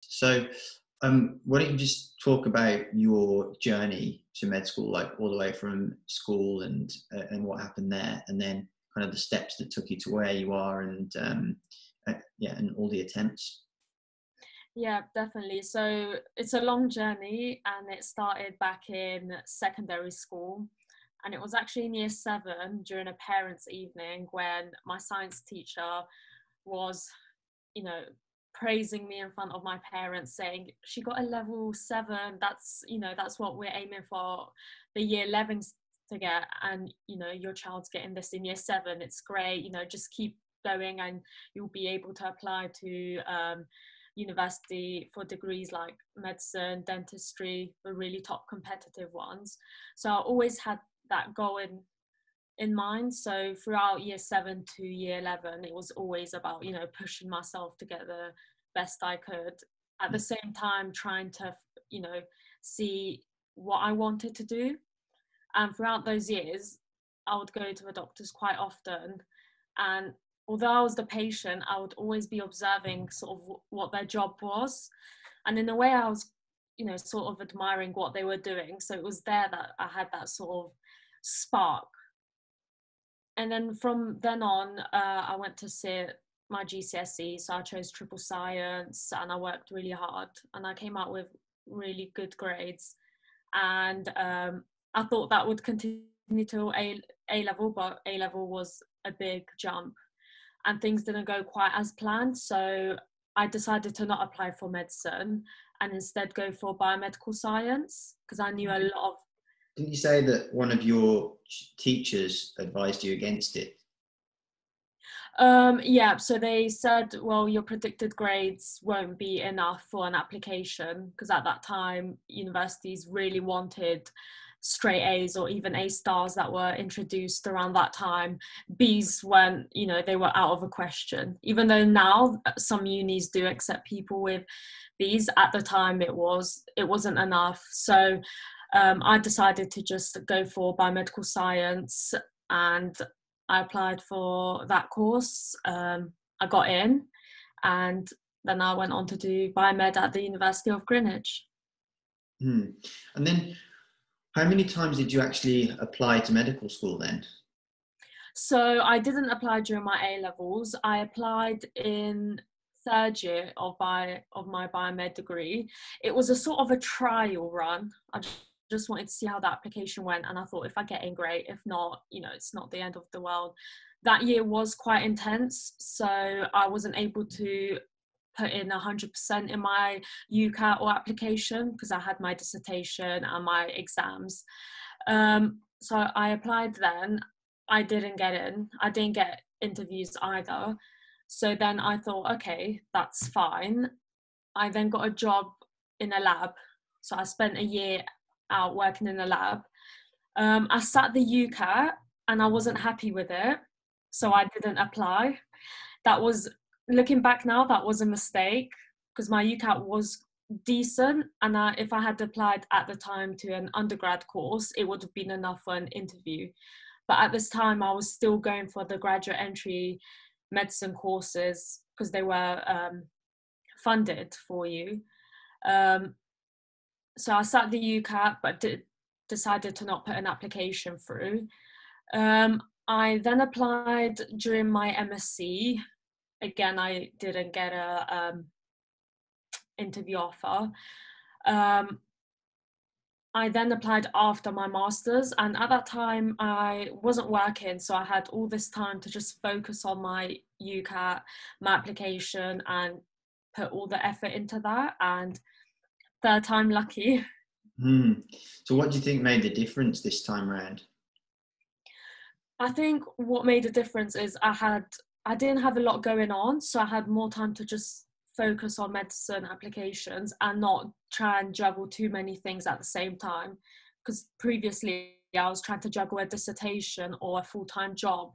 So, um, why don't you just talk about your journey to med school, like all the way from school and uh, and what happened there, and then kind of the steps that took you to where you are, and um, uh, yeah, and all the attempts. Yeah, definitely. So it's a long journey, and it started back in secondary school. And it was actually in year seven during a parents' evening when my science teacher was, you know, praising me in front of my parents saying she got a level seven. That's you know that's what we're aiming for the year 11s to get and you know your child's getting this in year seven. It's great you know just keep going and you'll be able to apply to um, university for degrees like medicine dentistry the really top competitive ones. So i always had that goal in in mind. So throughout year 7 to year 11 it was always about you know pushing myself to get the best i could. At the mm. same time trying to you know see what i wanted to do. And throughout those years i would go to the doctors quite often. And although i was the patient i would always be observing sort of what their job was. And in a way i was you know sort of admiring what they were doing. So it was there that i had that sort of spark and then from then on, uh, I went to sit my GCSE, so I chose triple science, and I worked really hard, and I came out with really good grades, and um, I thought that would continue to A A level, but A level was a big jump, and things didn't go quite as planned. So I decided to not apply for medicine and instead go for biomedical science because I knew a mm-hmm. lot of didn't you say that one of your teachers advised you against it? Um, yeah, so they said, well, your predicted grades won't be enough for an application because at that time, universities really wanted straight A's or even A stars that were introduced around that time. B's weren't, you know, they were out of a question. Even though now uh, some unis do accept people with B's, at the time it was it wasn't enough. So um, I decided to just go for biomedical science and I applied for that course. Um, I got in and then I went on to do biomed at the University of Greenwich. Hmm. And then how many times did you actually apply to medical school then? So I didn't apply during my A levels. I applied in third year of my of my biomed degree. It was a sort of a trial run. I just wanted to see how that application went and i thought if i get in great. If not you know it's not the end of the world. That year was quite intense so i wasn't able to put in 100% in my ucat or application because i had my dissertation and my exams. Um, so i applied then. I didn't get in. I didn't get interviews either. So then i thought okay that's fine. I then got a job in a lab. So i spent a year out working in a lab. Um, I sat the UCAT and I wasn't happy with it, so I didn't apply. That was looking back now, that was a mistake because my UCAT was decent, and I, if I had applied at the time to an undergrad course, it would have been enough for an interview. But at this time, I was still going for the graduate entry medicine courses because they were um, funded for you. Um, so I sat the UCAT, but did, decided to not put an application through. Um, I then applied during my MSc. Again, I didn't get a um, interview offer. Um, I then applied after my master's, and at that time I wasn't working, so I had all this time to just focus on my UCAT, my application, and put all the effort into that. And third time lucky. Mm. So, what do you think made the difference this time around? I think what made a difference is I had I didn't have a lot going on, so I had more time to just focus on medicine applications and not try and juggle too many things at the same time. Because previously I was trying to juggle a dissertation or a full time job,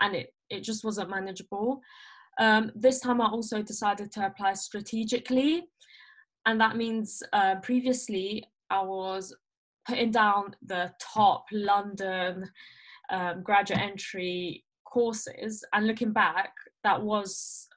and it it just wasn't manageable. Um, this time I also decided to apply strategically and that means uh, previously I was putting down the top London um, graduate entry courses, and looking back, that was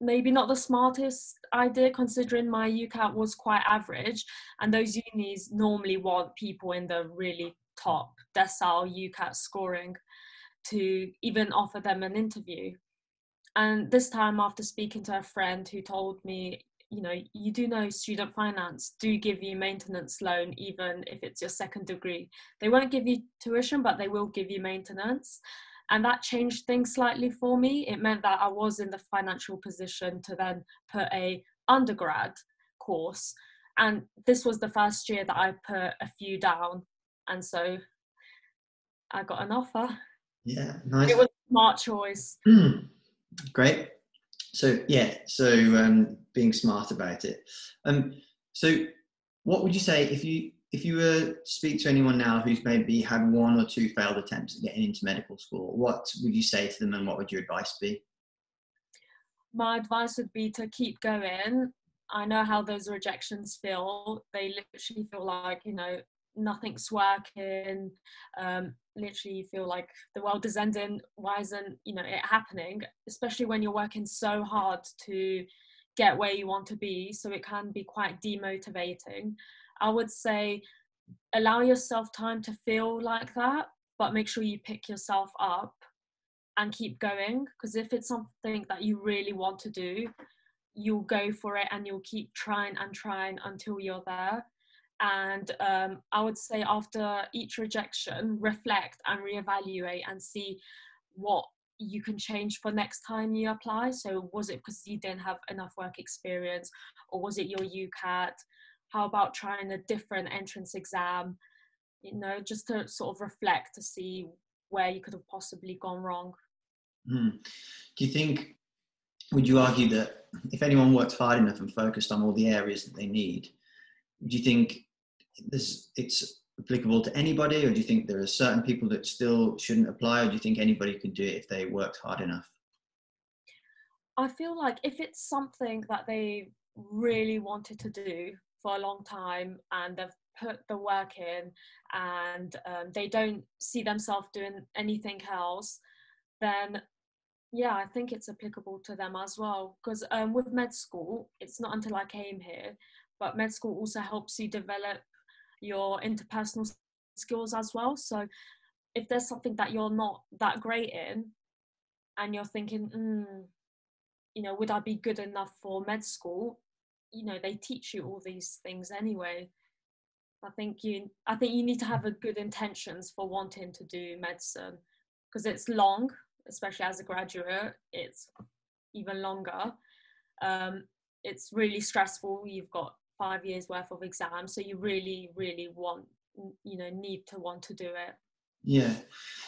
maybe not the smartest idea considering my UCAT was quite average and those unis normally want people in the really top decile UCAT scoring to even offer them an interview. And this time after speaking to a friend who told me, you know, you do know student finance do give you maintenance loan even if it's your second degree. They won't give you tuition, but they will give you maintenance. And that changed things slightly for me. It meant that i was in the financial position to then put a undergrad course. And this was the first year that i put a few down. And so i got an offer. Yeah nice. it was a smart choice. Hmm, great so yeah so um being smart about it um so what would you say if you if you were to speak to anyone now who's maybe had one or two failed attempts at getting into medical school, what would you say to them and what would your advice be? My advice would be to keep going. I know how those rejections feel. They literally feel like, you know, nothing's working. Um, literally, you feel like the world is ending. Why isn't, you know, it happening? Especially when you're working so hard to get where you want to be. So it can be quite demotivating. I would say allow yourself time to feel like that, but make sure you pick yourself up and keep going. Because if it's something that you really want to do, you'll go for it and you'll keep trying and trying until you're there. And um, I would say after each rejection, reflect and reevaluate and see what you can change for next time you apply. So, was it because you didn't have enough work experience, or was it your UCAT? how about trying a different entrance exam you know just to sort of reflect to see where you could have possibly gone wrong mm. do you think would you argue that if anyone worked hard enough and focused on all the areas that they need do you think this it's applicable to anybody or do you think there are certain people that still shouldn't apply or do you think anybody could do it if they worked hard enough i feel like if it's something that they really wanted to do for a long time and they've put the work in and um, they don't see themselves doing anything else, then yeah, I think it's applicable to them as well. Because um, with med school, it's not until I came here, but med school also helps you develop your interpersonal skills as well. So if there's something that you're not that great in, and you're thinking, mm, you know, would I be good enough for med school? you know they teach you all these things anyway i think you i think you need to have a good intentions for wanting to do medicine because it's long especially as a graduate it's even longer um, it's really stressful you've got five years worth of exams so you really really want you know need to want to do it yeah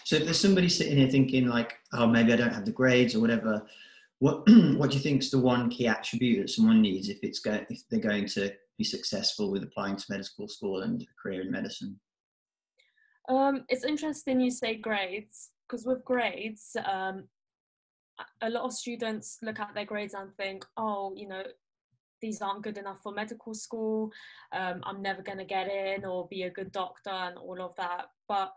so if there's somebody sitting here thinking like oh maybe i don't have the grades or whatever what what do you think is the one key attribute that someone needs if it's going if they're going to be successful with applying to medical school and a career in medicine? Um, it's interesting you say grades because with grades, um, a lot of students look at their grades and think, oh, you know, these aren't good enough for medical school. Um, I'm never going to get in or be a good doctor and all of that. But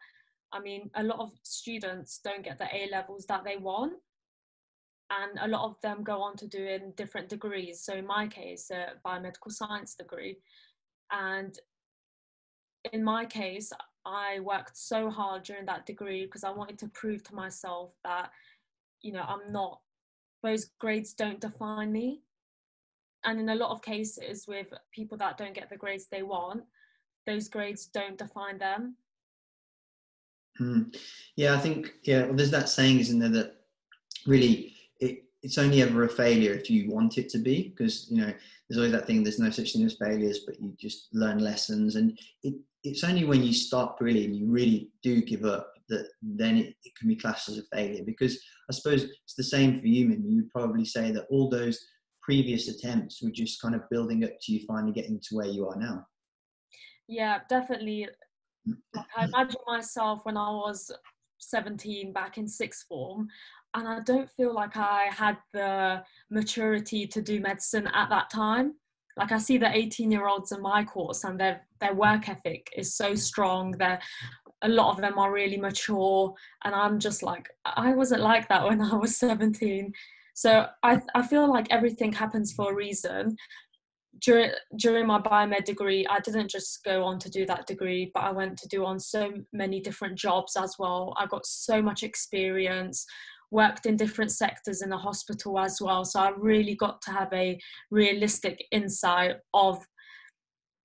I mean, a lot of students don't get the A levels that they want and a lot of them go on to doing different degrees. So in my case, a biomedical science degree, and in my case, I worked so hard during that degree because I wanted to prove to myself that, you know, I'm not, those grades don't define me. And in a lot of cases, with people that don't get the grades they want, those grades don't define them. Mm. Yeah, I think, yeah, well, there's that saying, isn't there, that really it, it's only ever a failure if you want it to be because you know there's always that thing there's no such thing as failures but you just learn lessons and it, it's only when you stop really and you really do give up that then it, it can be classed as a failure because i suppose it's the same for you and you would probably say that all those previous attempts were just kind of building up to you finally getting to where you are now yeah definitely mm. like i imagine myself when i was 17 back in sixth form and I don't feel like I had the maturity to do medicine at that time. Like I see the 18 year olds in my course and their their work ethic is so strong. They're a lot of them are really mature and I'm just like I wasn't like that when I was 17. So I, I feel like everything happens for a reason. During, during my biomed degree, I didn't just go on to do that degree, but I went to do on so many different jobs as well. I got so much experience, worked in different sectors in the hospital as well. So I really got to have a realistic insight of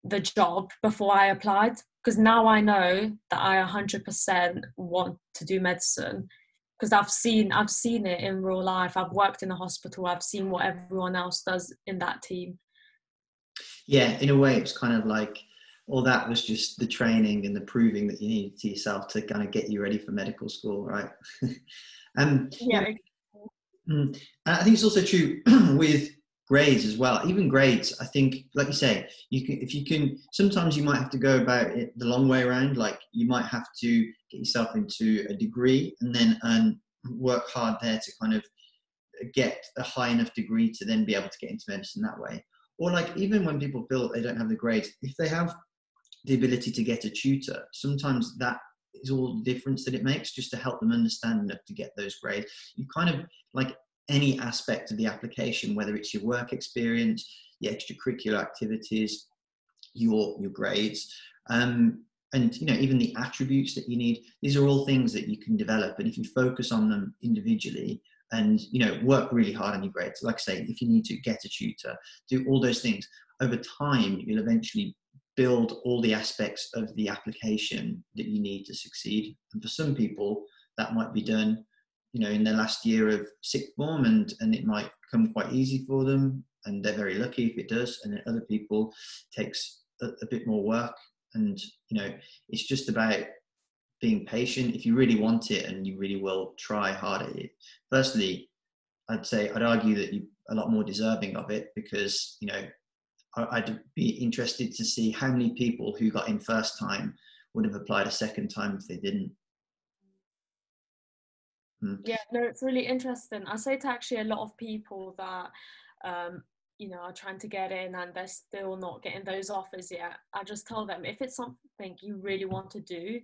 the job before I applied because now I know that I 100% want to do medicine because I've seen I've seen it in real life. I've worked in a hospital. I've seen what everyone else does in that team. Yeah, in a way, it's kind of like all that was just the training and the proving that you needed to yourself to kind of get you ready for medical school, right? um, yeah. Mm, I think it's also true with grades as well. Even grades, I think, like you say, you can if you can. Sometimes you might have to go about it the long way around. Like you might have to get yourself into a degree and then earn, work hard there to kind of get a high enough degree to then be able to get into medicine that way. Or like even when people feel they don't have the grades, if they have the ability to get a tutor, sometimes that is all the difference that it makes just to help them understand enough to get those grades. You kind of like any aspect of the application, whether it's your work experience, your extracurricular activities, your your grades, um, and you know even the attributes that you need. These are all things that you can develop, and if you focus on them individually and you know work really hard on your grades, like I say, if you need to get a tutor, do all those things over time, you'll eventually build all the aspects of the application that you need to succeed. And for some people, that might be done you know in their last year of sixth form and and it might come quite easy for them and they're very lucky if it does and then other people takes a, a bit more work. And you know it's just about being patient. If you really want it and you really will try hard at it firstly i'd say i'd argue that you're a lot more deserving of it because you know i'd be interested to see how many people who got in first time would have applied a second time if they didn't Mm. Yeah, no, it's really interesting. I say to actually a lot of people that, um, you know, are trying to get in and they're still not getting those offers yet. I just tell them if it's something you really want to do,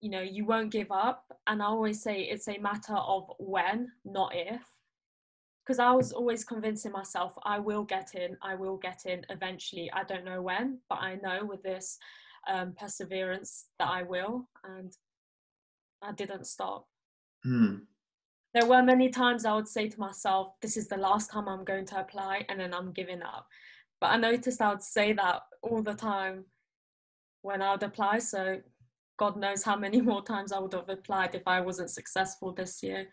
you know, you won't give up. And I always say it's a matter of when, not if. Because I was always convincing myself I will get in, I will get in eventually. I don't know when, but I know with this um, perseverance that I will. And I didn't stop. Hmm. There were many times I would say to myself, this is the last time I'm going to apply, and then I'm giving up. But I noticed I would say that all the time when I would apply. So God knows how many more times I would have applied if I wasn't successful this year.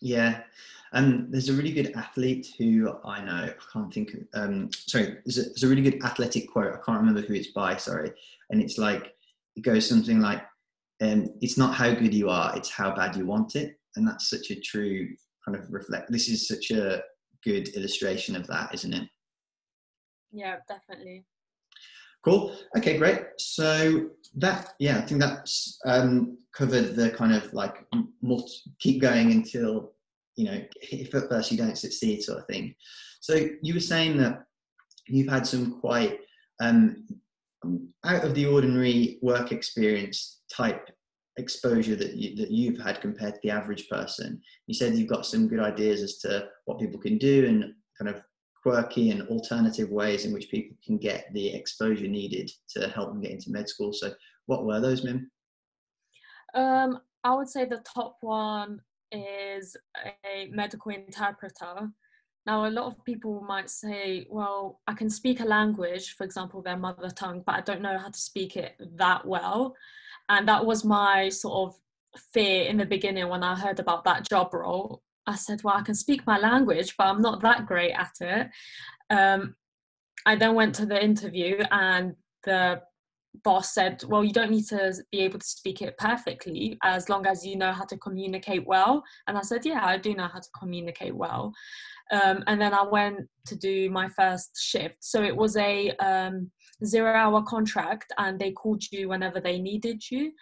Yeah, um, there's a really good athlete who I know. I can't think. Um, sorry, there's a, there's a really good athletic quote. I can't remember who it's by. Sorry, and it's like it goes something like, and it's not how good you are it's how bad you want it. And that's such a true kind of reflect this is such a good illustration of that isn't it? Yeah definitely. Cool. Okay great. So that yeah i think that's um covered the kind of like multi, keep going until you know if at first you don't succeed sort of thing. So you were saying that you've had some quite um out of the ordinary work experience type exposure that you, that you've had compared to the average person. You said you've got some good ideas as to what people can do and kind of quirky and alternative ways in which people can get the exposure needed to help them get into med school. So, what were those, Mim? Um, I would say the top one is a medical interpreter. Now, a lot of people might say, well, I can speak a language, for example, their mother tongue, but I don't know how to speak it that well. And that was my sort of fear in the beginning when I heard about that job role. I said, well, I can speak my language, but I'm not that great at it. Um, I then went to the interview, and the boss said, Well, you don't need to be able to speak it perfectly as long as you know how to communicate well. And I said, Yeah, I do know how to communicate well. Um, and then I went to do my first shift. So it was a um, zero hour contract, and they called you whenever they needed you.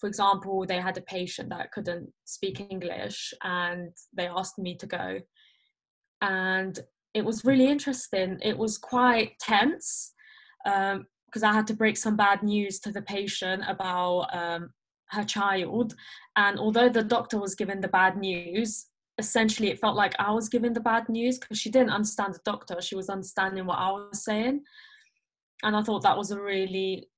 For example, they had a patient that couldn't speak English, and they asked me to go. And it was really interesting. It was quite tense because I had to break some bad news to the patient about um, her child. And although the doctor was given the bad news, essentially it felt like I was giving the bad news because she didn't understand the doctor. She was understanding what I was saying. And I thought that was a really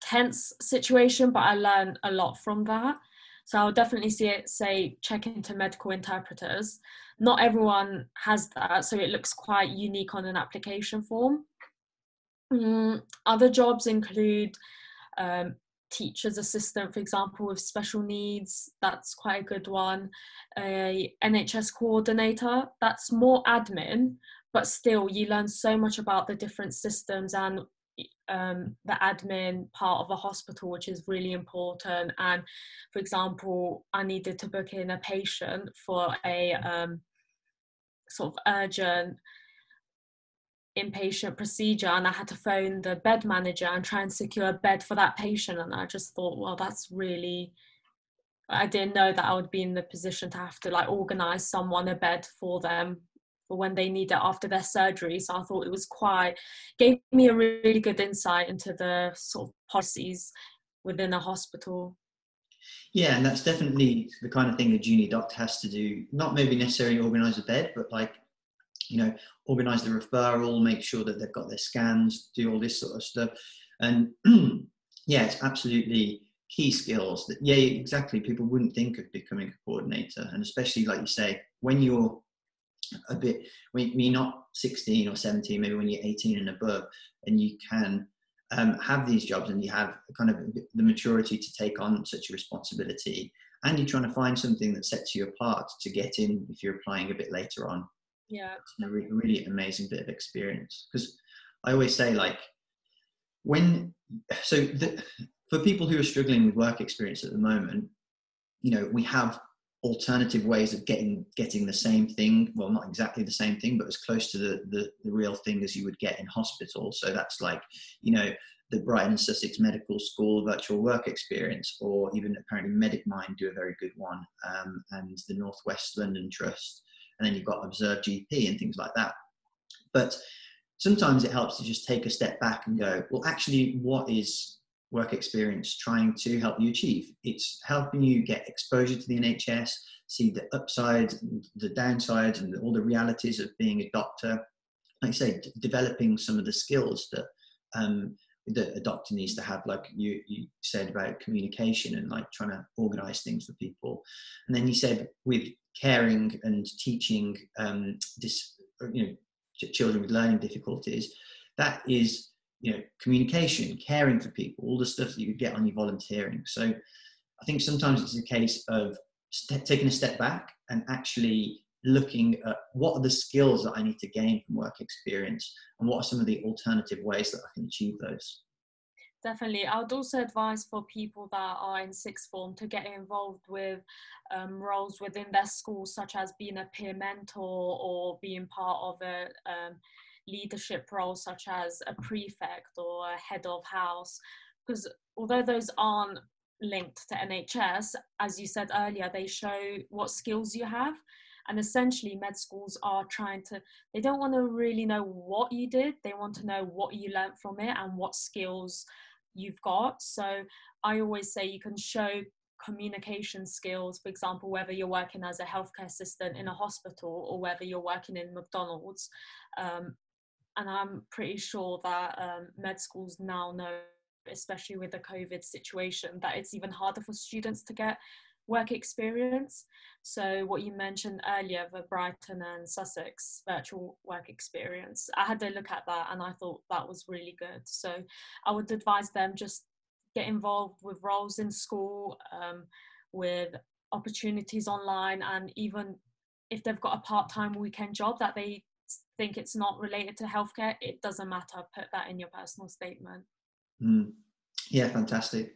tense situation, but I learned a lot from that. So I would definitely see it, say check into medical interpreters. Not everyone has that, so it looks quite unique on an application form. Mm, other jobs include um, teacher's assistant, for example, with special needs. That's quite a good one. A NHS coordinator. That's more admin, but still, you learn so much about the different systems and um, the admin part of a hospital, which is really important. And for example, I needed to book in a patient for a um, sort of urgent inpatient procedure and I had to phone the bed manager and try and secure a bed for that patient. And I just thought well that's really I didn't know that I would be in the position to have to like organize someone a bed for them for when they need it after their surgery. So I thought it was quite gave me a really good insight into the sort of policies within a hospital. Yeah, and that's definitely the kind of thing a junior doctor has to do. Not maybe necessarily organise a bed, but like you know, organize the referral, make sure that they've got their scans, do all this sort of stuff. And yeah, it's absolutely key skills that, yeah, exactly. People wouldn't think of becoming a coordinator. And especially, like you say, when you're a bit, when you're not 16 or 17, maybe when you're 18 and above, and you can um, have these jobs and you have kind of the maturity to take on such a responsibility and you're trying to find something that sets you apart to get in if you're applying a bit later on yeah. It's a really, really amazing bit of experience. Because i always say like when so the, for people who are struggling with work experience at the moment you know we have alternative ways of getting getting the same thing well not exactly the same thing but as close to the, the the real thing as you would get in hospital. So that's like you know the Brighton and Sussex Medical School virtual work experience, or even apparently Medic Mind do a very good one, um, and the Northwest London Trust and then you've got Observe GP and things like that. But sometimes it helps to just take a step back and go, well, actually, what is work experience trying to help you achieve? It's helping you get exposure to the NHS, see the upsides, the downsides, and all the realities of being a doctor. Like I say, d- developing some of the skills that um, that a doctor needs to have, like you, you said about communication and like trying to organize things for people. And then you said with caring and teaching um, this, you know, children with learning difficulties, that is, you know, communication, caring for people, all the stuff that you get on your volunteering. So I think sometimes it's a case of taking a step back and actually looking at what are the skills that I need to gain from work experience and what are some of the alternative ways that I can achieve those. Definitely. I would also advise for people that are in sixth form to get involved with um, roles within their school, such as being a peer mentor or being part of a um, leadership role, such as a prefect or a head of house. Because although those aren't linked to NHS, as you said earlier, they show what skills you have and essentially med schools are trying to they don't want to really know what you did they want to know what you learned from it and what skills you've got. So i always say you can show communication skills for example whether you're working as a healthcare assistant in a hospital or whether you're working in mcdonald's. Um, and i'm pretty sure that um, med schools now know especially with the covid situation that it's even harder for students to get work experience. So what you mentioned earlier, the Brighton and Sussex virtual work experience, I had a look at that and I thought that was really good. So I would advise them just get involved with roles in school, um, with opportunities online, and even if they've got a part-time weekend job that they think it's not related to healthcare, it doesn't matter. Put that in your personal statement. Mm. Yeah, fantastic.